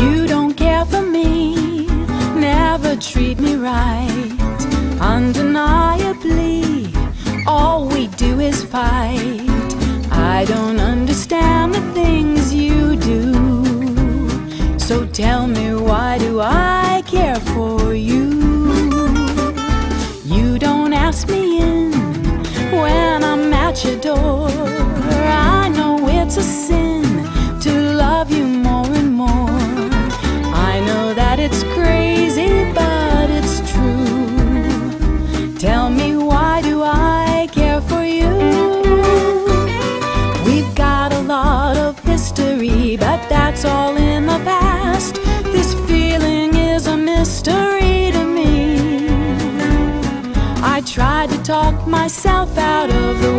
You don't care for me, never treat me right. Undeniably, all we do is fight. I don't understand the things you do. So tell me, why do I care for you? You don't ask me it's crazy, but it's true. Tell me, why do I care for you? We've got a lot of history, but that's all in the past. This feeling is a mystery to me. I tried to talk myself out of the